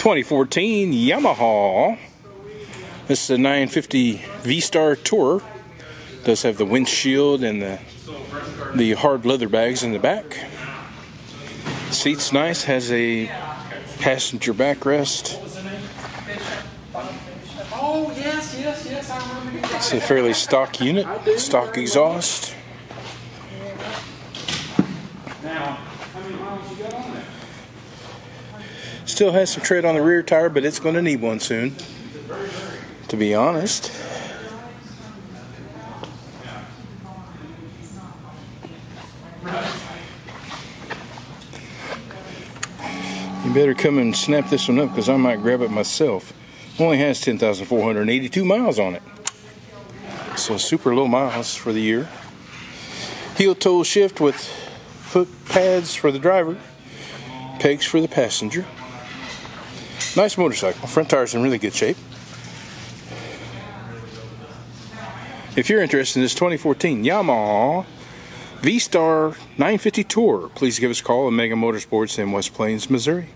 2014 Yamaha. This is a 950 V-Star Tour. Does have the windshield and the the hard leather bags in the back. Seat's nice. Has a passenger backrest. It's a fairly stock unit, stock exhaust. Now, how many miles you got on it? Still has some tread on the rear tire, but it's going to need one soon. To be honest. You better come and snap this one up because I might grab it myself. Only has 10,482 miles on it. So super low miles for the year. Heel toe shift with foot pads for the driver, pegs for the passenger. Nice motorcycle. Front tires in really good shape. If you're interested in this 2014 Yamaha V-Star 950 Tour, please give us a call at Mega Motorsports in West Plains, Missouri.